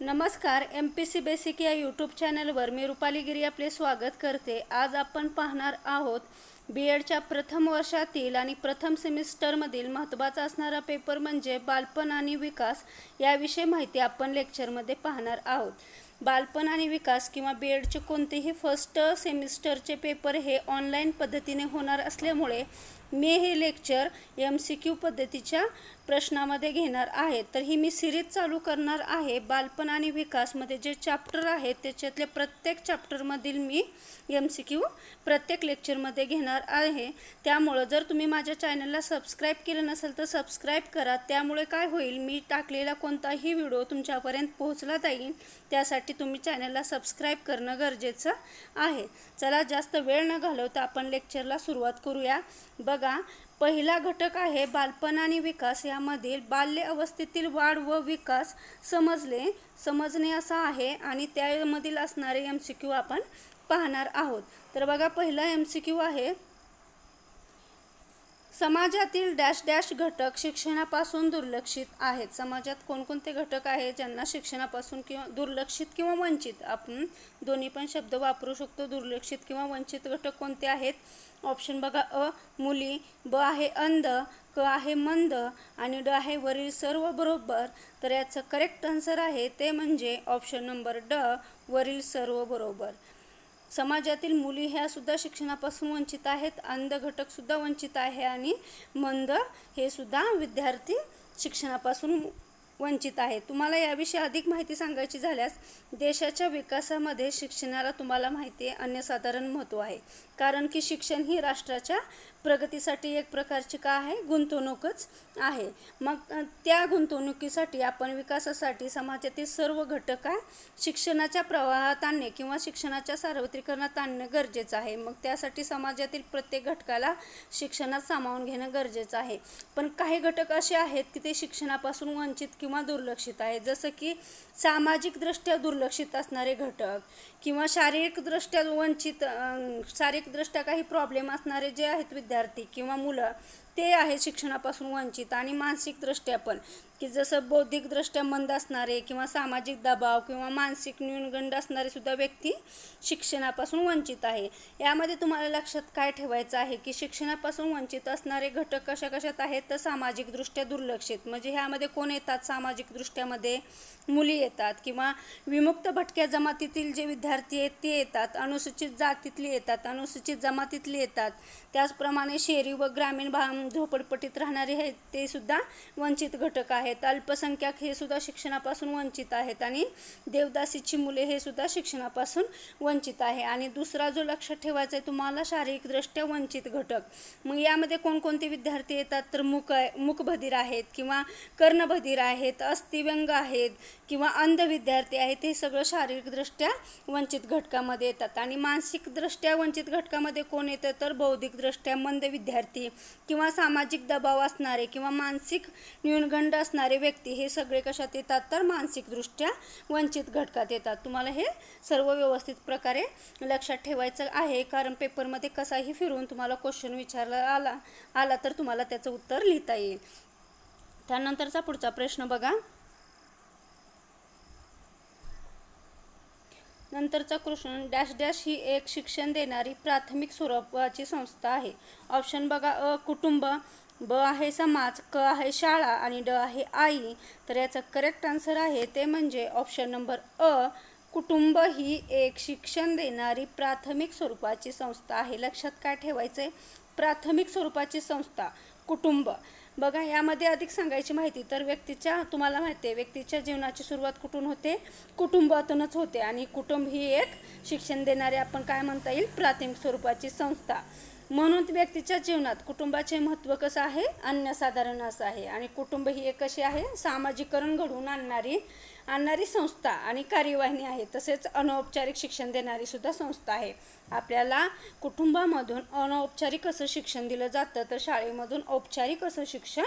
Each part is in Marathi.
नमस्कार एम पी सी बेसिक या यूट्यूब चॅनलवर मी रुपाली गिरी आपले स्वागत करते. आज आपण पाहणार आहोत बी एडच्या प्रथम वर्षातील आणि प्रथम सेमिस्टरमधील महत्त्वाचा असणारा पेपर म्हणजे बालपण आणि विकास याविषयी माहिती आपण लेक्चरमध्ये पाहणार आहोत. बालपण आणि विकास किंवा बी एडचे कोणतेही फर्स्ट सेमिस्टरचे पेपर हे ऑनलाईन पद्धतीने होणार असल्यामुळे मी हे लेक्चर एम सी क्यू पद्धतीच्या प्रश्नामध्ये घेणार आहे. तर ही मी सिरीज चालू करणार आहे. बालपण आणि विकासमध्ये जे चॅप्टर आहेत त्याच्यातले प्रत्येक चॅप्टरमधील मी एम सी क्यू प्रत्येक लेक्चरमध्ये घेणार आहे. त्यामुळं जर तुम्ही माझ्या चॅनलला सबस्क्राईब केलं नसेल तर सबस्क्राईब करा. त्यामुळे काय होईल? मी टाकलेला कोणताही व्हिडिओ तुमच्यापर्यंत पोहोचला जाईल. त्यासाठी तुम्ही चॅनलला सबस्क्राईब करणं गरजेचं आहे. चला जास्त वेळ न घालवता आपण लेक्चरला सुरुवात करूया. बघा पहिला घटक आहे बालपण आणि विकास. यामधील बाल्य अवस्थेतील वाढ व विकास समजले. समजणे असा आहे आणि त्यामधील असणारे एम सी क्यू आपण पाहणार आहोत. तर बघा पहिला एम सी क्यू आहे. समाजातील डॅश डॅश घटक शिक्षणापासून दुर्लक्षित आहेत. समाजात कोणकोणते घटक आहेत ज्यांना शिक्षणापासून किंवा दुर्लक्षित किंवा वंचित? आपण दोन्ही पण शब्द वापरू शकतो. दुर्लक्षित किंवा वंचित घटक कोणते आहेत? ऑप्शन बघा अ मुली ब आहे अंध क आहे मंद आणि ड आहे वरील सर्व बरोबर. तर याचं करेक्ट आन्सर आहे ते म्हणजे ऑप्शन नंबर ड वरील सर्व बरोबर. समाजातील मुली ह्या सुद्धा शिक्षणापासून वंचित आहेत अंध घटक सुद्धा वंचित आहे आणि मंद हे सुद्धा विद्यार्थी शिक्षणापासून वंचित आहे तुम्हाला याविषयी अधिक माहिती सांगायची झाल्यास देशाच्या विकासामध्ये शिक्षणाला तुम्हाला माहिती आहे अन्यसाधारण महत्त्व आहे. कारण की शिक्षण ही राष्ट्राच्या प्रगतीसाठी एक प्रकारची का आहे? गुंतवणूकच आहे. मग त्या गुंतवणुकीसाठी आपण विकासासाठी समाजातील सर्व घटक शिक्षणाच्या प्रवाहात आणणे किंवा शिक्षणाच्या सार्वत्रिकरणात आणणं गरजेचं आहे. मग त्यासाठी समाजातील प्रत्येक घटकाला शिक्षणात सामावून घेणं गरजेचं आहे. पण काही घटक असे आहेत की ते शिक्षणापासून वंचित किंवा दुर्लक्षित आहेत जसं की सामाजिकदृष्ट्या दुर्लक्षित असणारे घटक किंवा शारीरिकदृष्ट्या वंचित शारीरिकदृष्ट्या काही प्रॉब्लेम असणारे जे आहेत विद्यार्थी किंवा मुलं ते आहेत शिक्षणापासून वंचित आणि मानसिकदृष्ट्या पण. की जसं बौद्धिकदृष्ट्या मंद असणारे किंवा सामाजिक दबाव किंवा मानसिक न्यूनगंड असणारे सुद्धा व्यक्ती शिक्षणापासून वंचित आहे. यामध्ये तुम्हाला लक्षात काय ठेवायचं आहे? की शिक्षणापासून वंचित असणारे घटक कशा कशात आहेत? तर सामाजिकदृष्ट्या दुर्लक्षित म्हणजे ह्यामध्ये कोण येतात? सामाजिकदृष्ट्यामध्ये मुली येतात किंवा विमुक्त भटक्या जमातीतील जे विद्यार्थी आहेत ते येतात. अनुसूचित जातीतले येतात अनुसूचित जमातीतले येतात. त्याचप्रमाणे शहरी व ग्रामीण भा झोपडपट्टीत राहणारे आहेत ते सुद्धा वंचित घटक आहेत. अल्पसंख्याक हे सुद्धा शिक्षणापासून वंचित आहेत आणि देवदासीची मुले हे सुद्धा शिक्षणापासून वंचित आहे. आणि दुसरा जो लक्षात ठेवायचा आहे तुम्हाला शारीरिकदृष्ट्या वंचित घटक. मग यामध्ये कोणकोणते विद्यार्थी येतात? तर मुक मुकबधीर आहेत किंवा कर्णबधीर आहेत अस्थिव्यंग आहेत किंवा अंध विद्यार्थी आहेत हे सगळं शारीरिकदृष्ट्या वंचित घटकामध्ये येतात. आणि मानसिकदृष्ट्या वंचित घटकामध्ये कोण येतं? तर बौद्धिकदृष्ट्या मंद विद्यार्थी किंवा सामाजिक दबाव असणारे किंवा मानसिक न्यूनगंड असणारे व्यक्ती हे सगळे कशात येतात? तर मानसिकदृष्ट्या वंचित घटकात येतात. तुम्हाला हे सर्व व्यवस्थित प्रकारे लक्षात ठेवायचं आहे. कारण पेपरमध्ये कसाही फिरून तुम्हाला क्वेश्चन विचारला आला आला तर तुम्हाला त्याचं उत्तर लिहिता येईल. त्यानंतरचा पुढचा प्रश्न बघा. नंतरचा कृष्ण डॅश डॅश ही एक शिक्षण देणारी प्राथमिक स्वरूपाची संस्था आहे. ऑप्शन बघा अ कुटुंब ब आहे समाज क आहे शाळा आणि ड आहे आई. तर याचं करेक्ट आन्सर आहे ते म्हणजे ऑप्शन नंबर अ कुटुंब ही एक शिक्षण देणारी प्राथमिक स्वरूपाची संस्था आहे. लक्षात काय ठेवायचं आहे प्राथमिक स्वरूपाची संस्था कुटुंब. बघा यामध्ये अधिक सांगायची माहिती तर व्यक्तीच्या तुम्हाला माहिती आहे व्यक्तीच्या जीवनाची सुरुवात कुठून होते? कुटुंबातूनच होते. आणि कुटुंब ही एक शिक्षण देणारी आपण काय म्हणता येईल प्राथमिक स्वरूपाची संस्था. म्हणून व्यक्तीच्या जीवनात कुटुंबाचे महत्त्व कसं आहे? अन्यसाधारण असं आहे. आणि कुटुंब ही एक कशी आहे? सामाजिकरण घडवून आणणारी आणणारी संस्था आणि कार्यवाहिनी आहे. तसेच अनौपचारिक शिक्षण देणारी सुद्धा संस्था आहे. आपल्याला कुटुंबामधून अनौपचारिक असं शिक्षण दिलं जातं तर शाळेमधून औपचारिक असं शिक्षण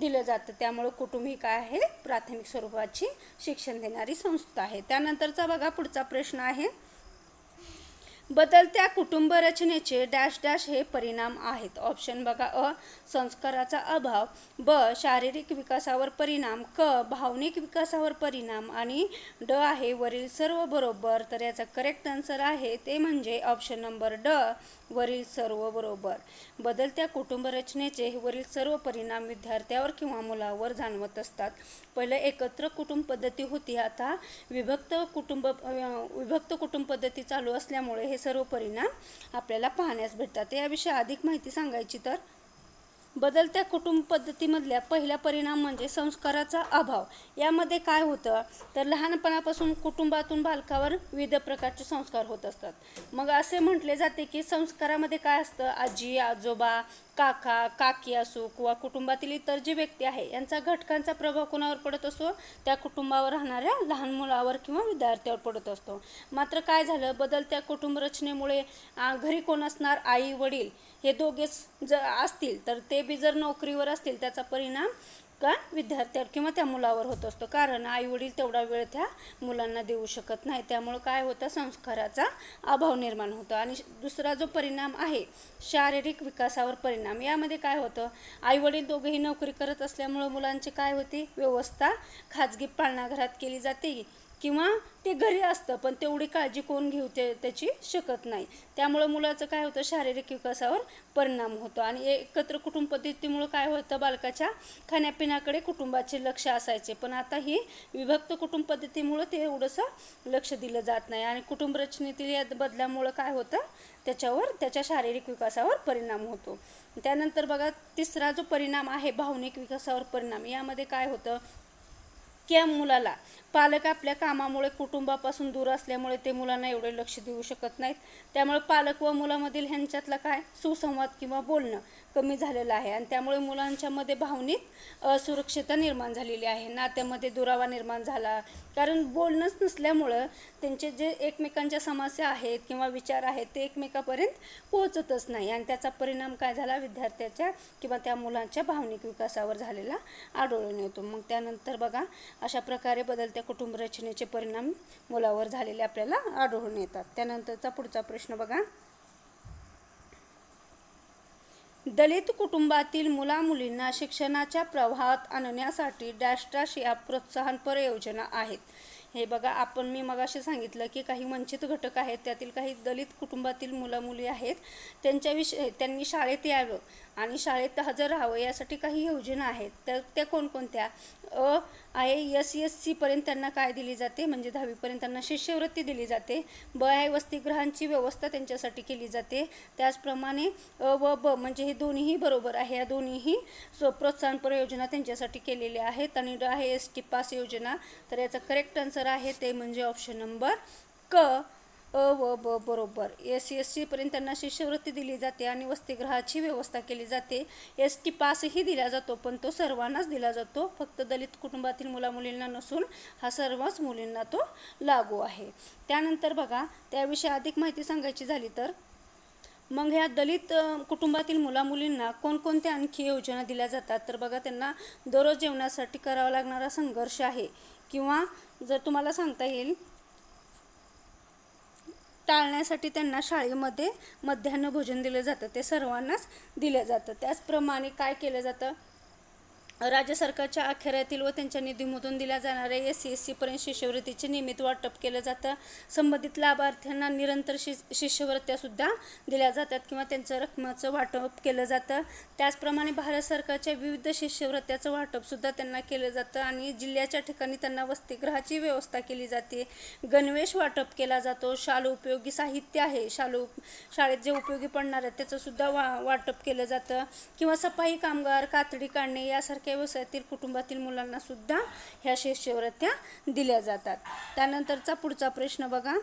दिलं जातं. त्यामुळं कुटुंब ही काय आहे? प्राथमिक स्वरूपाची शिक्षण देणारी संस्था आहे. त्यानंतरचा बघा पुढचा प्रश्न आहे. बदलत्या कुटुंब रचनेचे डॅश डॅश हे परिणाम आहेत. ऑप्शन बघा अ संस्काराचा अभाव ब शारीरिक विकासावर परिणाम क भावनिक विकासावर परिणाम आणि ड आहे वरील सर्व बरोबर. तर याचा करेक्ट आन्सर आहे ते म्हणजे ऑप्शन नंबर ड वरील सर्व बरोबर. बदलत्या कुटुंब रचनेचे वरील सर्व परिणाम विद्यार्थ्यावर किंवा मुलावर जाणवत असतात. पहिले एकत्र कुटुंब पद्धती होती. आता विभक्त कुटुंब विभक्त कुटुंब पद्धती चालू असल्यामुळे हे सर्व परिणाम आपल्याला पाहण्यास भेटतात. याविषयी अधिक माहिती सांगायची तर बदलत्या कुटुंब पद्धतीमधल्या पहिला परिणाम म्हणजे संस्काराचा अभाव. यामध्ये काय होतं? तर लहानपणापासून कुटुंबातून बालकावर विविध प्रकारचे संस्कार होत असतात. मग असे म्हटले जाते की संस्कारामध्ये काय असतं? आजी आजोबा काका काकी असो किंवा कुटुंबातील इतर जी व्यक्ती आहे यांचा घटकांचा प्रभाव कोणावर पडत असतो? त्या कुटुंबावर राहणाऱ्या लहान मुलावर किंवा विद्यार्थ्यावर पडत असतो. मात्र काय झालं? बदलत्या कुटुंब रचनेमुळे घरी कोण असणार? आई वडील हे दोघेच जर असतील तर ते बी जर नोकरीवर असतील त्याचा परिणाम का विद्यार्थ्यावर किंवा त्या मुलावर होत असतो? कारण आई वडील तेवढा वेळ त्या मुलांना देऊ शकत नाही. त्यामुळं काय होतं? संस्काराचा अभाव निर्माण होतो. आणि दुसरा जो परिणाम आहे शारीरिक विकासावर परिणाम. यामध्ये काय होतं? आई वडील दोघेही नोकरी करत असल्यामुळं मुलांची काय होती? व्यवस्था खाजगी पाळणाघरात केली जाते. किंवा ते घरी असतं पण तेवढी काळजी कोण घेऊ ते त्याची शकत नाही. त्यामुळं मुलाचं काय होतं शारीरिक विकासावर परिणाम होतो. आणि एकत्र कुटुंब पद्धतीमुळं काय होतं बालकाच्या खाण्यापिण्याकडे कुटुंबाचे लक्ष असायचे. पण आता ही विभक्त कुटुंब पद्धतीमुळं ते एवढंसं लक्ष दिलं जात नाही. आणि कुटुंब रचनेतील या बदलामुळं काय होतं त्याच्यावर त्याच्या शारीरिक विकासावर परिणाम होतो. त्यानंतर बघा तिसरा जो परिणाम आहे भावनिक विकासावर परिणाम यामध्ये काय होतं की मुलाला पालक आपल्या कामामुळे कुटुंबापासून दूर असल्यामुळे ते मुलांना एवढे लक्ष देऊ शकत नाहीत. त्यामुळे पालक व मुलामधील ह्यांच्यातला काय सुसंवाद किंवा बोलणं कमी झालेलं आहे आणि त्यामुळे मुलांच्यामध्ये भावनिक असुरक्षता निर्माण झालेली आहे. नात्यामध्ये दुरावा निर्माण झाला. कारण बोलणंच नसल्यामुळं त्यांचे जे एकमेकांच्या समस्या आहेत किंवा विचार आहेत ते एकमेकापर्यंत पोहोचतच नाही आणि त्याचा परिणाम काय झाला? विद्यार्थ्याच्या किंवा त्या मुलांच्या भावनिक विकासावर झालेला आढळून येतो. मग त्यानंतर बघा अशा प्रकारे बदलत्या कुटुंब रचनेचे परिणाम मुलावर झालेले आपल्याला आढळून येतात. त्यानंतरचा पुढचा प्रश्न बघा. दलित कुटुंबातील मुलामुलींना शिक्षणाच्या प्रवाहात आणण्यासाठी डॅश या प्रोत्साहनपर योजना आहेत. हे बघा आपण मी मगाशी सांगितलं की काही वंचित घटक आहेत त्यातील काही दलित कुटुंबातील मुला मुली आहेत त्यांच्याविषयी त्यांनी शाळेत यावं. आणि शाळेत हजर राहावं यासाठी काही योजना आहेत. तर त्या कोणकोणत्या? अ आहे एस एस सीपर्यंत त्यांना काय दिली जाते? म्हणजे दहावीपर्यंत त्यांना शिष्यवृत्ती दिली जाते. ब आहे वसतिगृहांची व्यवस्था त्यांच्यासाठी केली जाते. त्याचप्रमाणे अ व ब म्हणजे हे दोन्हीही बरोबर आहे. या दोन्हीही प्रोत्साहनपर योजना त्यांच्यासाठी केलेल्या आहेत. आणि ड आहे एस टी पास योजना. तर याचा करेक्ट आन्सर आहे ते म्हणजे ऑप्शन नंबर क. अ व ब बरोबर. एस सी एस सीपर्यंत त्यांना शिष्यवृत्ती दिली जाते आणि वसतिगृहाची व्यवस्था केली जाते. एस टी पासही दिला जातो पण तो सर्वांनाच दिला जातो. फक्त दलित कुटुंबातील मुलामुलींना नसून हा सर्वच मुलींना तो लागू आहे. त्यानंतर बघा त्याविषयी अधिक माहिती सांगायची झाली तर मग ह्या दलित कुटुंबातील मुलामुलींना कोणकोणत्या आणखी योजना दिल्या जातात? तर बघा त्यांना दररोज जेवणासाठी करावा लागणारा संघर्ष आहे. किंवा जर तुम्हाला सांगता येईल टाळण्यासाठी त्यांना शाळेमध्ये मध्यान्ह भोजन दिलं जातं. ते सर्वांनाच दिलं जातं. त्याचप्रमाणे काय केलं जातं? राज्य सरकारच्या अखेऱ्यातील व त्यांच्या निधीमधून दिल्या जाणाऱ्या एस सी एस सीपर्यंत शिष्यवृत्तीचे नियमित वाटप केलं जातं. संबंधित लाभार्थ्यांना निरंतर शि शिष्यवृत्त्यासुद्धा दिल्या जातात किंवा त्यांचं रकमाचं वाटप केलं जातं. त्याचप्रमाणे भारत सरकारच्या विविध शिष्यवृत्त्याचं वाटपसुद्धा त्यांना केलं जातं आणि जिल्ह्याच्या ठिकाणी त्यांना वसतिगृहाची व्यवस्था केली जाते. गणवेश वाटप केला जातो. शालू उपयोगी साहित्य आहे. शालू शाळेत जे उपयोगी पडणार आहे त्याचंसुद्धा वा वाटप केलं जातं. किंवा सफाई कामगार कातडी काढणे यासारखे व्यवसायातील कुटुंबातील मुलांना सुद्धा ह्या शिष्यवृत्त्या दिल्या जातात. त्यानंतरचा पुढचा प्रश्न बघा.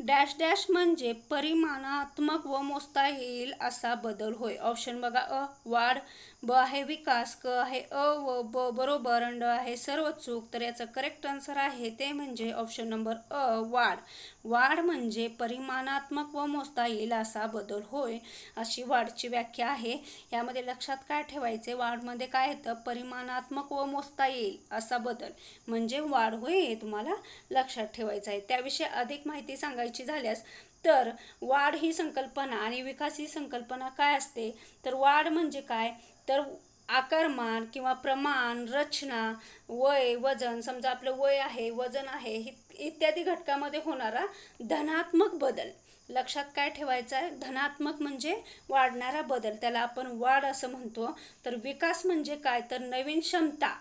डॅश डॅश म्हणजे परिमाणात्मक व मोजता येईल असा बदल होय. ऑप्शन बघा अ वाढ ब आहे विकास क आहे अ व ब बरोबर अंड आहे सर्व चूक तर याचं करेक्ट आन्सर आहे ते म्हणजे ऑप्शन नंबर अ वाढ. वाढ म्हणजे परिमाणात्मक व मोजता येईल असा बदल होय अशी वाढची व्याख्या आहे. यामध्ये लक्षात काय ठेवायचे? वाढमध्ये काय येतं? परिमाणात्मक व मोजता येईल असा बदल. म्हणजे वाढ होय हे तुम्हाला लक्षात ठेवायचं आहे. त्याविषयी अधिक माहिती सांगायची झाल्यास तर वाढ ही संकल्पना आणि विकास ही संकल्पना काय असते? तर वाढ म्हणजे काय? तर आकारमान किंवा प्रमाण रचना वय वजन समजा आपलं वय आहे वजन आहे इत्यादी घटकामध्ये होणारा धनात्मक बदल. लक्षात काय ठेवायचं आहे? धनात्मक म्हणजे वाढणारा बदल. त्याला आपण वाढ असं म्हणतो. तर विकास म्हणजे काय? तर नवीन क्षमता.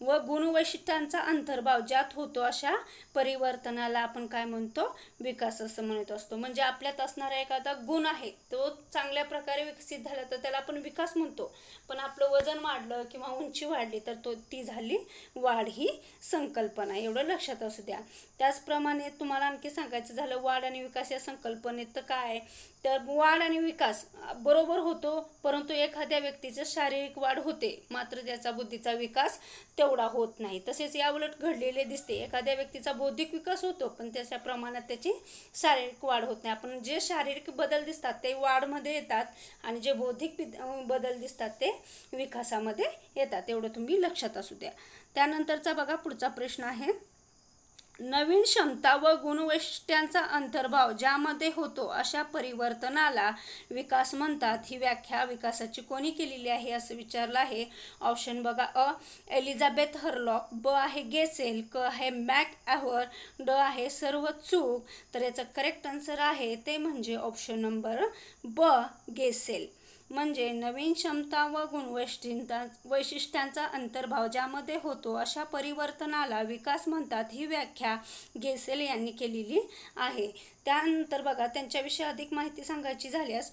व गुणवैशिष्ट्यांचा अंतर्भाव ज्यात होतो अशा परिवर्तनाला आपण काय म्हणतो? विकास असं म्हणत असतो. म्हणजे आपल्यात असणारा एखादा गुण आहे तो चांगल्या प्रकारे विकसित झाला तर त्याला आपण विकास म्हणतो. पण आपलं वजन वाढलं किंवा उंची वाढली तर तो ती झाली वाढ ही संकल्पना. एवढं लक्षात असू द्या. त्याचप्रमाणे तुम्हाला आणखी सांगायचं झालं वाढ आणि विकास या संकल्पनेत तर काय तर वाढ आणि विकास बरोबर होतो परंतु एखाद्या व्यक्तीचं शारीरिक वाढ होते. मात्र त्याचा बुद्धीचा विकास तेवढा होत नाही. तसेच याउलट घडलेले दिसते. एखाद्या व्यक्तीचा बौद्धिक विकास होतो पण त्याच्या प्रमाणात त्याची शारीरिक वाढ होत नाही. आपण जे शारीरिक बदल दिसतात ते वाढमध्ये येतात आणि जे बौद्धिक बदल दिसतात ते विकासामध्ये येतात. एवढं तुम्ही लक्षात असू द्या. त्यानंतरचा बघा पुढचा प्रश्न आहे. नवीन क्षमता व गुणवैशिष्ट्यांचा अंतर्भाव ज्यामध्ये होतो अशा परिवर्तनाला विकास म्हणतात. ही व्याख्या विकासाची कोणी केलेली आहे असं विचारलं आहे. ऑप्शन बघा अ. एलिझाबेथ हरलॉक ब आहे गेसेल क आहे मॅक ॲव्हर ड आहे सर्व चूक. तर याचं करेक्ट आन्सर आहे ते म्हणजे ऑप्शन नंबर ब गेसेल. म्हणजे नवीन क्षमता व गुणवैशिष्ट्यांचा वैशिष्ट्यांचा अंतर्भाव ज्यामध्ये होतो अशा परिवर्तनाला विकास म्हणतात ही व्याख्या गेसेल यांनी केलेली आहे. त्यानंतर बघा त्यांच्याविषयी अधिक माहिती सांगायची झाल्यास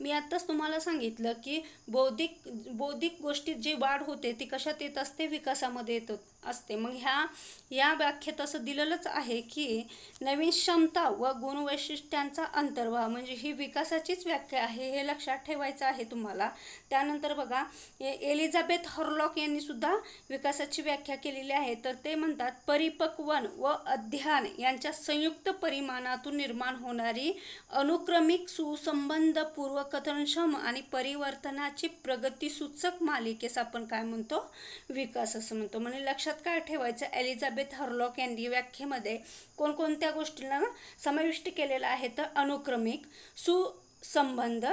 मी आत्ताच तुम्हाला सांगितलं की बौद्धिक बौद्धिक गोष्टीत जी वाढ होते ती कशात येत असते? विकासामध्ये येत असते. मग ह्या या व्याख्येत असं दिलेलंच आहे की नवीन क्षमता व गुणवैशिष्ट्यांचा अंतर्भाव म्हणजे ही विकासाचीच व्याख्या आहे हे लक्षात ठेवायचं आहे तुम्हाला. त्यानंतर बघा एलिझाबेथ हॉर्लॉक यांनी सुद्धा विकासाची व्याख्या केलेली आहे. तर ते म्हणतात परिपक्वन व अध्ययन यांच्या संयुक्त परिमाणातून निर्माण होणारी अनुक्रमिक सुसंबंध पूर्वकथनक्षम आणि परिवर्तनाची प्रगतीसूचक मालिकेस आपण काय म्हणतो? विकास असं म्हणतो. म्हणजे लक्षात काय ठेवायचं एलिझाबेथ हर्लॉक यांनी व्याख्येमध्ये कोणकोणत्या गोष्टींना समाविष्ट केलेलं आहे तर अनुक्रमिक सुसंबंध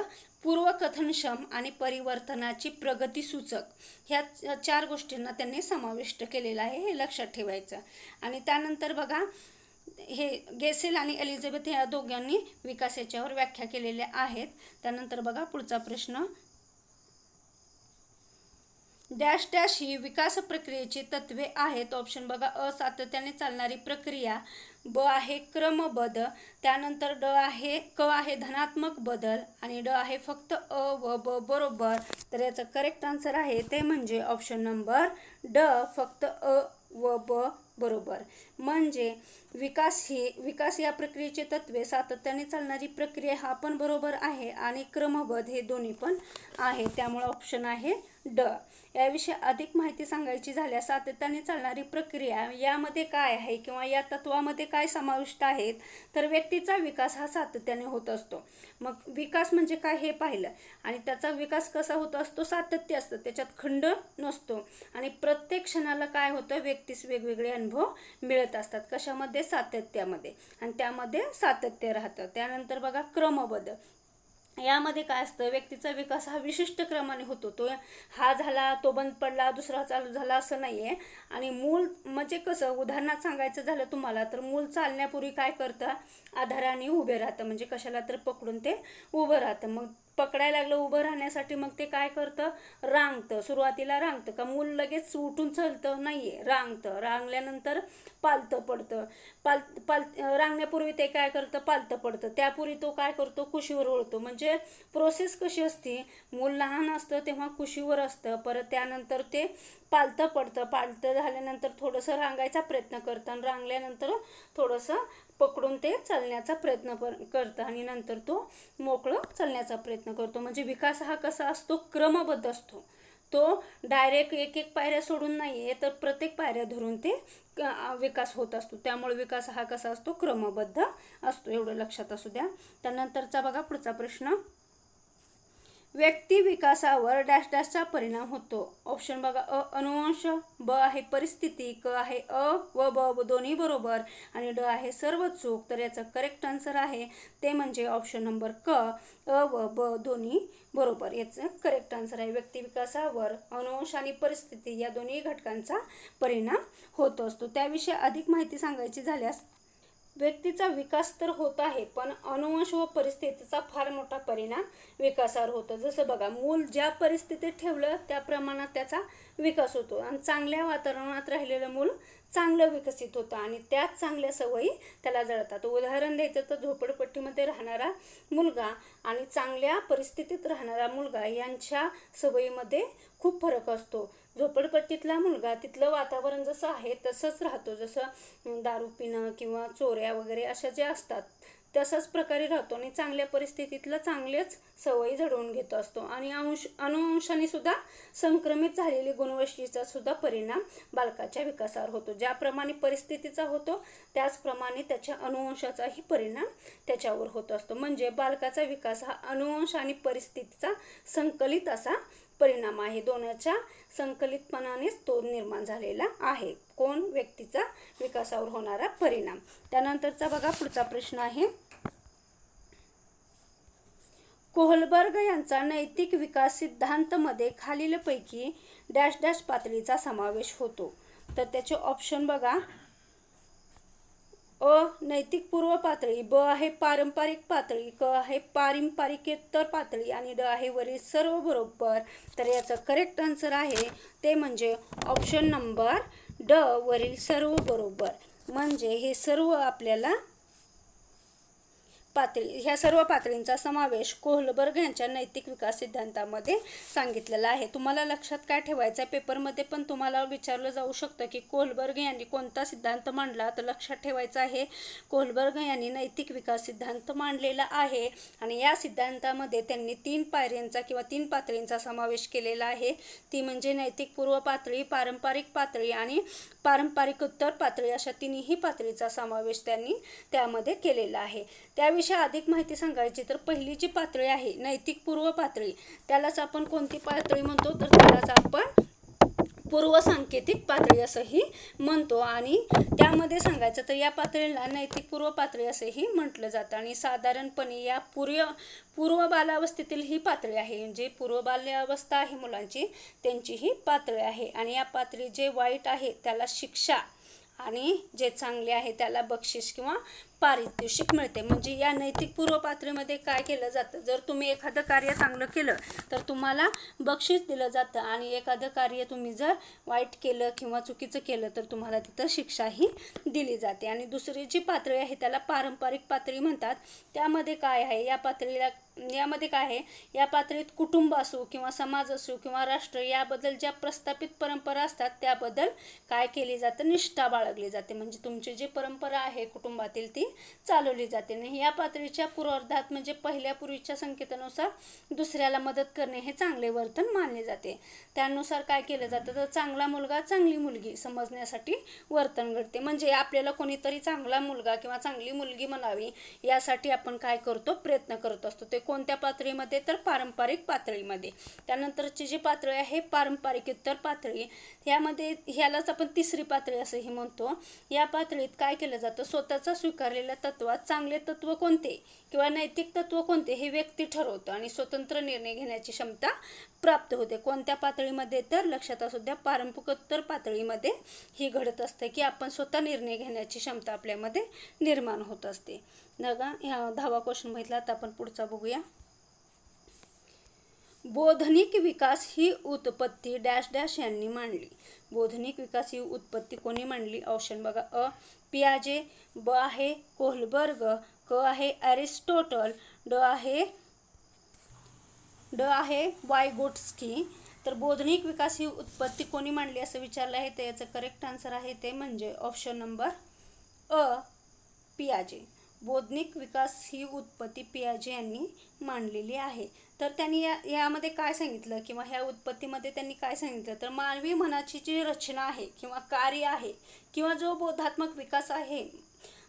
पूर्वकथनक्षम आणि परिवर्तनाची प्रगती सूचक ह्या चार गोष्टींना त्यांनी समाविष्ट केलेलं आहे हे लक्षात ठेवायचं. आणि त्यानंतर बघा हे गेसेल आणि एलिझाबेथ या दोघांनी विकास याच्यावर व्याख्या केलेल्या आहेत. त्यानंतर बघा पुढचा प्रश्न. डॅश डॅश ही विकास प्रक्रियेची तत्वे आहेत. ऑप्शन बघा अ सातत्याने चालणारी प्रक्रिया ब आहे क्रमबद्ध त्यानंतर ड आहे क आहे धनात्मक बदल आणि ड आहे फक्त अ व ब बरोबर. तर याचं करेक्ट आन्सर आहे ते म्हणजे ऑप्शन नंबर ड फक्त अ व ब बरोबर. म्हणजे विकास ही विकास या प्रक्रियेचे तत्वे सातत्याने चालणारी प्रक्रिया हा पण बरोबर आहे आणि क्रमबद्ध हे दोन्ही पण आहे. त्यामुळं ऑप्शन आहे ड. याविषयी अधिक माहिती सांगायची झाल्यास सातत्याने चालणारी प्रक्रिया यामध्ये काय आहे किंवा या तत्वामध्ये काय समाविष्ट आहेत तर व्यक्तीचा विकास हा सातत्याने होत असतो. मग विकास म्हणजे काय हे पाहिलं आणि त्याचा विकास कसा होत असतो? सातत्य असतं त्याच्यात खंड नसतो आणि प्रत्येक क्षणाला काय होतं? व्यक्तीस वेगवेगळे अनुभव मिळत असतात. कशामध्ये? सातत्यामध्ये. आणि त्यामध्ये सातत्य राहतं. त्यानंतर बघा क्रमबद्ध. यामध्ये काय असतं व्यक्तीचा विकास हा विशिष्ट क्रमाने होतो. तो हा झाला तो बंद पडला दुसरा चालू झाला असं नाही आहे आणि मूल म्हणजे कसं उदाहरणात सांगायचं झालं तुम्हाला तर मूल चालण्यापूर्वी काय करतं? आधाराने उभे राहतं. म्हणजे कशाला तर पकडून ते उभं राहतं. मग पकडायला लागलं उभं राहण्यासाठी मग ते काय करतं? रांगतं. सुरुवातीला रांगतं. का मूल लगेच उठून चलतं? नाही आहे रांगतं. रांगल्यानंतर पालतं पडतं. पाल पाल रांगण्यापूर्वी ते काय करतं? पालतं पडतं. त्यापूर्वी तो काय करतो? कुशीवर ओळतो म्हणजे प्रोसेस कशी असते? मूल लहान असतं तेव्हा कुशीवर असतं. परत त्यानंतर ते पालतं पडतं. पालतं झाल्यानंतर थोडंसं रांगायचा प्रयत्न करतं आणि रांगल्यानंतर थोडंसं पकडून ते चालण्याचा प्रयत्न पर करतं आणि नंतर तो मोकळं चालण्याचा प्रयत्न करतो. म्हणजे विकास हा कसा असतो? क्रमबद्ध असतो. तो डायरेक्ट एक एक पायऱ्या सोडून नाही आहे तर प्रत्येक पायऱ्या धरून ते विकास होत असतो. त्यामुळे विकास हा कसा असतो? क्रमबद्ध असतो. एवढं लक्षात असू द्या. त्यानंतरचा बघा पुढचा प्रश्न. व्यक्ती विकासावर डॅश डॅशचा परिणाम होतो. ऑप्शन बघा अ अनुवंश ब आहे परिस्थिती क आहे अ व ब दोन्ही बरोबर आणि ड आहे सर्व चूक तर याचं करेक्ट आन्सर आहे ते म्हणजे ऑप्शन नंबर क अ व ब दोन्ही बरोबर. याचं करेक्ट आन्सर आहे. व्यक्ती विकासावर अनुवंश आणि परिस्थिती या दोन्ही घटकांचा परिणाम होत असतो. त्याविषयी अधिक माहिती सांगायची झाल्यास व्यक्तीचा विकास तर होत आहे पण अनुवंश व परिस्थितीचा फार मोठा परिणाम विकासावर होतो. जसं बघा मूल ज्या परिस्थितीत ठेवलं त्या प्रमाणात त्याचा विकास होतो. आणि चांगल्या वातावरणात राहिलेलं मूल चांगलं विकसित होतं आणि त्याच चांगल्या सवयी त्याला जळतात. उदाहरण द्यायचं तर झोपडपट्टीमध्ये राहणारा मुलगा आणि चांगल्या परिस्थितीत राहणारा मुलगा यांच्या सवयीमध्ये खूप फरक असतो. झोपडपट्टीतला मुलगा तिथलं वातावरण जसं आहे तसंच राहतो. जसं दारू पिणं किंवा चोऱ्या वगैरे अशा ज्या असतात तसाच प्रकारे राहतो आणि चांगल्या परिस्थितीतलं चांगलेच सवयी जडवून घेत असतो. आणि अंश अनुवंशाने सुद्धा संक्रमित झालेली गुणवष्टीचा सुद्धा परिणाम बालकाच्या विकासावर होतो. ज्याप्रमाणे परिस्थितीचा होतो त्याचप्रमाणे त्याच्या अनुवंशाचाही परिणाम त्याच्यावर होत असतो. म्हणजे बालकाचा विकास हा अनुवंश आणि परिस्थितीचा संकलित असा परिणाम आहे. दोनाच्या संकलितपणानेच तो निर्माण झालेला आहे. कोण? व्यक्तीचा विकासावर होणारा परिणाम. त्यानंतरचा बघा पुढचा प्रश्न आहे. कोहलबर्ग यांचा नैतिक विकास सिद्धांतमध्ये खालीलपैकी डॅश डॅश पातळीचा समावेश होतो. तर त्याचे ऑप्शन बघा. अ नैतिक पूर्व पातळी ब आहे पारंपरिक पातळी क आहे पारंपरिकेतर पातळी आणि ड आहे वरील सर्व बरोबर. तर याचं करेक्ट आन्सर आहे ते म्हणजे ऑप्शन नंबर ड वरील सर्व बरोबर. म्हणजे हे सर्व आपल्याला पातळी ह्या सर्व पातळींचा समावेश कोहलबर्ग यांच्या नैतिक विकास सिद्धांतामध्ये सांगितलेला आहे. तुम्हाला लक्षात काय ठेवायचं आहे? पेपरमध्ये पण तुम्हाला विचारलं जाऊ शकतं की कोहलबर्ग यांनी कोणता सिद्धांत मांडला. तर लक्षात ठेवायचं आहे कोहलबर्ग यांनी नैतिक विकास सिद्धांत मांडलेला आहे आणि या सिद्धांतामध्ये त्यांनी तीन पायऱ्यांचा किंवा तीन पातळींचा समावेश केलेला आहे. ती म्हणजे नैतिक पूर्व पातळी पारंपरिक पातळी आणि पारंपरिक उत्तर पातळी अशा तिन्ही पातळीचा समावेश त्यांनी त्यामध्ये केलेला आहे. त्याविषयी विषयी अधिक माहिती सांगायची तर पहिली जी पातळी आहे नैतिक पूर्व पातळी त्यालाच आपण कोणती पातळी म्हणतो? तर त्यालाच आपण पूर्व सांकेतिक पातळी असंही म्हणतो. आणि त्यामध्ये सांगायचं तर या पातळीला नैतिक पूर्व पातळी असंही म्हटलं जातं. आणि साधारणपणे या पूर्व पूर्व बालावस्थेतील ही पातळी आहे. म्हणजे पूर्व बाल्यावस्था आहे मुलांची त्यांची ही पातळी आहे. आणि या पातळी जे वाईट आहे त्याला शिक्षा आणि जे चांगले आहे त्याला बक्षीस किंवा पारितोषिक मिळते. म्हणजे या नैतिक पूर्व पातळीमध्ये काय केलं जातं? जर तुम्ही एखादं कार्य चांगलं केलं तर तुम्हाला बक्षीस दिलं जातं आणि एखादं कार्य तुम्ही जर वाईट केलं किंवा चुकीचं केलं तर तुम्हाला तिथं शिक्षाही दिली जाते. आणि दुसरी जी पातळी आहे त्याला पारंपरिक पातळी म्हणतात. त्यामध्ये काय आहे? या पातळीला यामध्ये काय आहे? या पातळीत कुटुंब असो किंवा समाज असो किंवा राष्ट्र याबद्दल ज्या प्रस्थापित परंपरा असतात त्याबद्दल काय केली जातं? निष्ठा बाळगली जाते. म्हणजे तुमची जी परंपरा आहे कुटुंबातील ती चालवली जाते. आणि या पातळीच्या पूर्वार्धात म्हणजे पहिल्या पूर्वीच्या संकेतानुसार दुसऱ्याला मदत करणे हे चांगले वर्तन मानले जाते. त्यानुसार काय केलं जातं? तर चांगला मुलगा चांगली मुलगी समजण्यासाठी वर्तन घडते. म्हणजे आपल्याला कोणीतरी चांगला मुलगा किंवा चांगली मुलगी म्हणावी यासाठी आपण काय करतो? प्रयत्न करत असतो. ते कोणत्या पातळीमध्ये? तर पारंपरिक पातळीमध्ये. त्यानंतरची जी पातळी आहे पारंपरिक उत्तर पातळी ह्यामध्ये ह्यालाच आपण तिसरी पातळी असंही म्हणतो. या पातळीत काय केलं जातं? स्वतःचा स्वीकार मिळालेल्या तत्वात चांगले तत्व कोणते किंवा नैतिक तत्व कोणते हे व्यक्ती ठरवतं आणि स्वतंत्र निर्णय घेण्याची क्षमता प्राप्त होते. कोणत्या पातळीमध्ये? तर लक्षात असू द्या पारंपरिकोत्तर पातळीमध्ये ही घडत असते की आपण स्वतः निर्णय घेण्याची क्षमता आपल्यामध्ये निर्माण होत असते. बघा ह्या दहावा क्वेश्चन बघितला तर आपण पुढचा बघूया. बोधनिक विकास ही उत्पत्ती डॅश डॅश यांनी मांडली. बोधनिक विकास ही उत्पत्ती कोणी मांडली? ऑप्शन बघा. अ. पियाजे. ब आहे कोहलबर्ग. क आहे ॲरिस्टोटल ड आहे ड आहे वायगोट्स्की. तर बोधनिक विकास ही उत्पत्ती कोणी मांडली असं विचारलं आहे? तर याचं करेक्ट आन्सर आहे ते म्हणजे ऑप्शन नंबर अ. पियाजे. बोधनिक विकास ही उत्पत्ती पियाजे यांनी मांडलेली आहे. तर त्यांनी या यामध्ये काय सांगितलं किंवा ह्या उत्पत्तीमध्ये त्यांनी काय सांगितलं? तर मानवी मनाची जी रचना आहे किंवा कार्य आहे किंवा जो बोधात्मक विकास आहे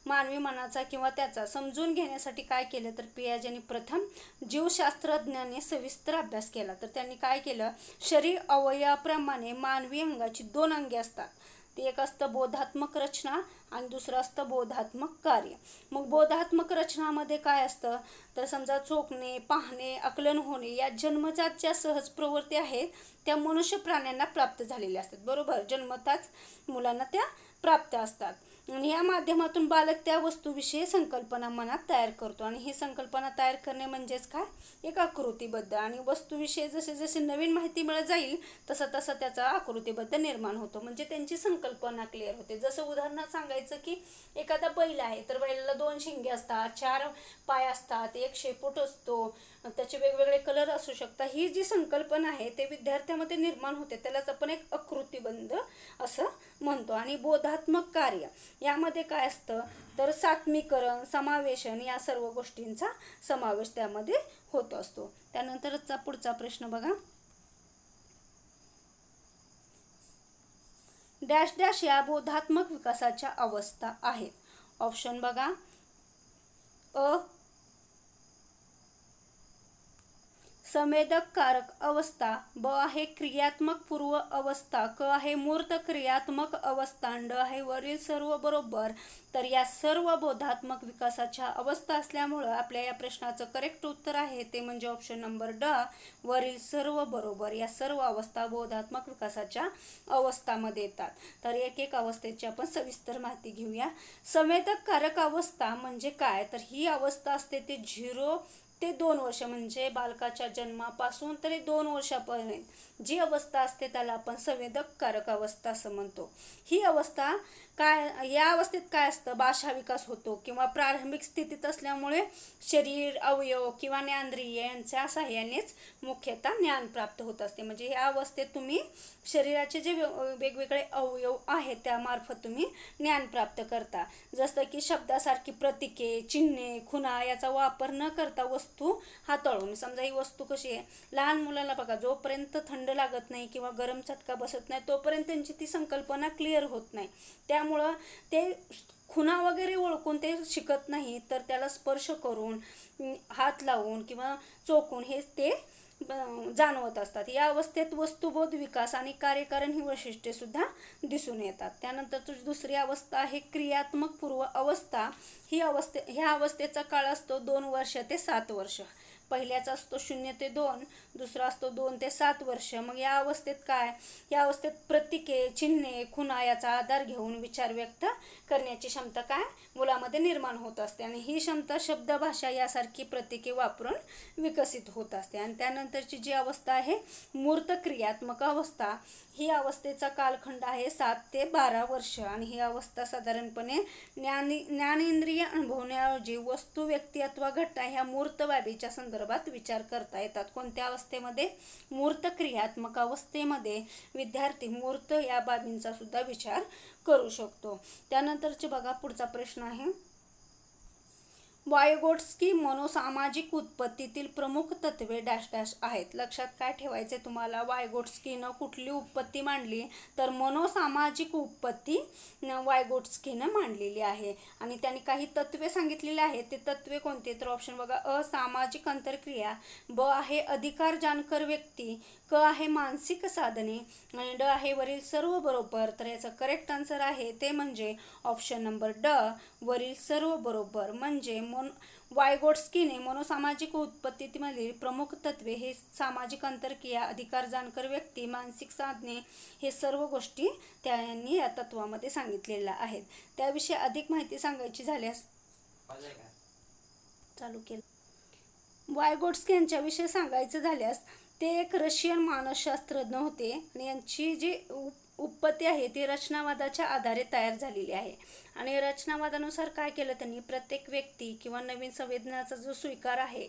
मानवी मनाचा किंवा त्याचा समजून घेण्यासाठी काय केलं? तर पियाजेने प्रथम जीवशास्त्रज्ञाने सविस्तर अभ्यास केला. तर त्यांनी काय केलं? शरीर अवयवाप्रमाणे मानवी अंगाची दोन अंगे असतात. ते एक असतं बोधात्मक रचना आणि दुसरं असतं बोधात्मक कार्य. मग बोधात्मक रचनामध्ये काय असतं? तर समजा चोखणे पाहणे आकलन होणे या जन्मजात ज्या सहज प्रवृत्ती आहेत. त्या मनुष्य प्राण्यांना प्राप्त झालेल्या असतात. बरोबर? जन्मताच मुलांना त्या प्राप्त असतात. आणि या माध्यमातून बालक त्या वस्तूविषयी संकल्पना मनात तयार करतो. आणि ही संकल्पना तयार करणे म्हणजेच काय? एक आकृतीबद्ध आणि वस्तूविषयी जसे जसे नवीन माहिती मिळत जाईल तसं तसं त्याचा आकृतीबद्ध निर्माण होतो. म्हणजे त्यांची संकल्पना क्लिअर होते. जसं उदाहरणात सांगायचं की एखादा बैल आहे तर बैलाला दोन शिंगे असतात चार पाय असतात एक शेपूट असतो त्याचे वेगवेगळे कलर असू शकतात. ही जी संकल्पना आहे ते विद्यार्थ्यामध्ये निर्माण होते. त्यालाच आपण एक आकृतीबंध असं म्हणतो. आणि बोधात्मक कार्य यामध्ये काय असतं? तर सात्मीकरण समावेशन या सर्व गोष्टींचा समावेश त्यामध्ये होत असतो. त्यानंतरचा पुढचा प्रश्न बघा. डॅश डॅश या बोधात्मक विकासाच्या अवस्था आहेत. ऑप्शन बघा. अ संवेदक कारक अवस्था ब आहे क्रियात्मक पूर्व अवस्था क आहे मूर्त क्रियात्मक अवस्था ड आहे वरील सर्व बरोबर. तर या सर्व बोधात्मक विकासाच्या अवस्था असल्यामुळं आपल्या या प्रश्नाचं करेक्ट उत्तर आहे. ते म्हणजे ऑप्शन नंबर ड वरील सर्व बरोबर. या सर्व अवस्था बोधात्मक विकासाच्या अवस्थामध्ये येतात. तर एक एक अवस्थेची आपण सविस्तर माहिती घेऊया. संवेदक कारक अवस्था म्हणजे काय? तर ही अवस्था असते ते झिरो ते दोन वर्ष म्हणजे बालकाच्या जन्मापासून तरी दोन वर्षापर्यंत जी अवस्था असते त्याला आपण संवेदक कारक अवस्था असं म्हणतो. ही अवस्था काय या अवस्थेत काय असतं? भाषा विकास होतो किंवा प्रारंभिक स्थितीत असल्यामुळे शरीर अवयव किंवा ज्ञानद्रिय यांच्या सहाय्यानेच मुख्यतः ज्ञान प्राप्त होत असते. म्हणजे या अवस्थेत तुम्ही शरीराचे जे वेगवेगळे अवयव आहेत त्यामार्फत तुम्ही ज्ञान प्राप्त करता. जसं की शब्दासारखी प्रतीके चिन्हे खुणा याचा वापर न करता वस्तू हाताळून. समजा ही वस्तू कशी आहे? लहान मुलाला बघा जोपर्यंत थंड लागत नाही किंवा गरम चटका बसत नाही तोपर्यंत त्यांची ती संकल्पना क्लिअर होत नाही. त्या त्यामुळं ते खुणा वगैरे ओळखून ते शिकत नाही तर त्याला स्पर्श करून हात लावून किंवा चोखून हे ते जाणवत असतात. या अवस्थेत वस्तुबोध विकास आणि कार्यकारण ही वैशिष्ट्ये सुद्धा दिसून येतात. त्यानंतर दुसरी अवस्था आहे क्रियात्मक पूर्व अवस्था. ही अवस्थे ह्या अवस्थेचा काळ असतो दोन वर्ष ते सात वर्ष. पहिल्याचा असतो शून्य ते दोन दुसरा असतो दोन ते सात वर्ष. मग या अवस्थेत काय? या अवस्थेत प्रतीके चिन्हे खुणा याचा आधार घेऊन विचार व्यक्त करण्याची क्षमता काय? मुलामध्ये निर्माण होत असते. आणि ही क्षमता शब्दभाषा यासारखी प्रतीके वापरून विकसित होत असते. आणि त्यानंतरची जी अवस्था आहे मूर्त क्रियात्मक अवस्था. ही अवस्थेचा कालखंड आहे सात ते बारा वर्ष. आणि ही अवस्था साधारणपणे ज्ञान ज्ञानेंद्रिय अनुभवण्याऐवजी वस्तू व्यक्ती अथवा घटना ह्या मूर्त बाबीच्या संदर्भात विचार करता येतात. कोणत्या अवस्थेमध्ये? मूर्त क्रियात्मक अवस्थेमध्ये विद्यार्थी मूर्त या बाबींचा सुद्धा विचार करू शकतो. त्यानंतरचे बघा पुढचा प्रश्न आहे. वायगोट्सकी मनोसामाजिक उत्पत्तीतील प्रमुख तत्वे डॅश डॅश आहेत. लक्षात काय ठेवायचे तुम्हाला? वायगोट्सकीनं कुठली उत्पत्ती मांडली? तर मनोसामाजिक उत्पत्ती वायगोट्सकीनं मांडलेली आहे. आणि त्यांनी काही तत्वे सांगितलेली आहेत. ते तत्वे कोणते तर ऑप्शन बघा असामाजिक अंतरक्रिया ब आहे अधिकार जानकर व्यक्ती क आहे मानसिक साधने आणि ड आहे वरील सर्व बरोबर. तर याचं करेक्ट आन्सर आहे ते म्हणजे ऑप्शन नंबर ड वरील सर्व बरोबर. म्हणजे मन वायगोट्स्कीने मनोसामाजिक उत्पत्तीमधील प्रमुख तत्वे हे सामाजिक अंतरक्रिया अधिकार जाणकर व्यक्ती मानसिक साधने हे सर्व गोष्टी त्यांनी या तत्वामध्ये सांगितलेल्या आहेत. त्याविषयी अधिक माहिती सांगायची झाल्यास चालू केलं. वायगोट्स्की यांच्याविषयी सांगायचं झाल्यास ते एक रशियन मानसशास्त्रज्ञ होते आणि यांची जी उत्पत्ती आहे ती रचनावादाच्या आधारे तयार झालेली आहे. आणि रचनावादानुसार काय केलं त्यांनी? प्रत्येक व्यक्ती किंवा नवीन संवेदनाचा जो स्वीकार आहे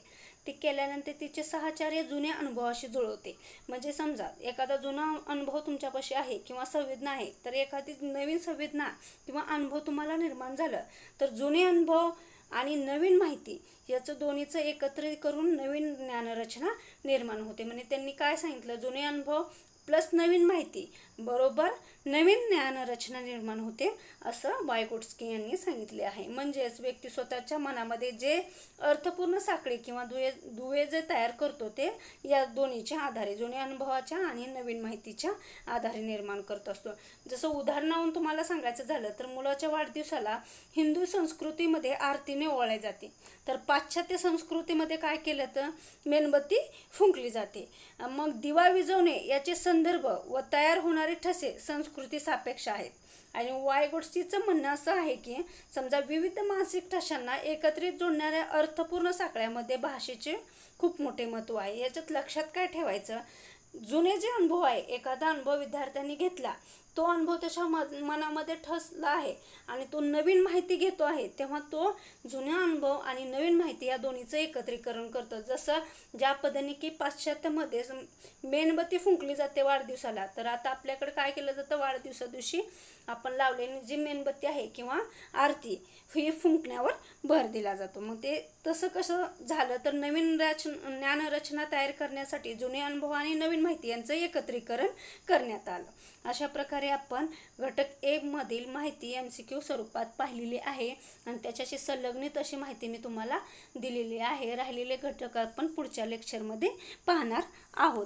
ते केल्यानंतर तिचे सहचार्य जुन्या अनुभवाशी जुळवते. म्हणजे समजा एखादा जुना अनुभव तुमच्यापाशी आहे किंवा संवेदना आहे तर एखादी नवीन संवेदना किंवा अनुभव तुम्हाला निर्माण झालं तर जुने अनुभव आणि नवीन माहिती याचं दोन्हीचं एकत्रित करून नवीन ज्ञानरचना निर्माण होते. म्हणजे त्यांनी काय सांगितलं? जुने अनुभव प्लस नवीन माहिती. बरोबर नवीन ज्ञानरचना निर्माण होते असं वायगोट्स्की यांनी सांगितले आहे. म्हणजेच व्यक्ती स्वतःच्या मनामध्ये जे अर्थपूर्ण साखळी किंवा दुवे दुवे जे तयार करतो ते या दोन्हीच्या आधारे जुन्या अनुभवाच्या आणि नवीन माहितीच्या आधारे निर्माण करत असतो. जसं उदाहरणावरून तुम्हाला सांगायचं झालं तर मुलाच्या वाढदिवसाला हिंदू संस्कृतीमध्ये आरतीने ओवाळले जाते. तर पाश्चात्य संस्कृतीमध्ये काय केलं तर मेणबत्ती फुंकली जाते. मग दिवा विजवणे याचे संदर्भ व तयार होणारे ठसे संस्कृती सापेक्ष आहेत. आणि वायगोट्सीचं म्हणणं असं आहे की समजा विविध मानसिक ठशांना एकत्रित जोडणाऱ्या अर्थपूर्ण साखळ्यामध्ये भाषेचे खूप मोठे महत्त्व आहे. याच्यात लक्षात काय ठेवायचं? जुने जे अनुभव आहे एखादा अनुभव विद्यार्थ्यांनी घेतला तो अनुभव त्याच्या म मनामध्ये ठसला आहे आणि तो नवीन माहिती घेतो आहे तेव्हा तो जुन्या अनुभव आणि नवीन माहिती या दोन्हीचं एकत्रीकरण करतो. जसं ज्या पद्धतीने की पाश्चात्यामध्ये मेणबत्ती फुंकली जाते वाढदिवसाला तर आता आपल्याकडे काय केलं जातं? वाढदिवसा दिवशी आपण लावलेली जी मेणबत्ती आहे किंवा आरती ही फुंकण्यावर भर दिला जातो. मग ते तसं कसं झालं? तर नवीन रच ज्ञानरचना तयार करण्यासाठी जुने अनुभव आणि नवीन माहिती यांचं एकत्रीकरण करण्यात आलं. अशा प्रकारे प्रकारे आपण घटक एकमधील माहिती एम सी क्यू स्वरूपात पाहिलेली आहे. आणि त्याच्याशी संलग्नित अशी माहिती मी तुम्हाला दिलेली आहे. राहिलेले घटक आपण पुढच्या लेक्चरमध्ये पाहणार आहोत.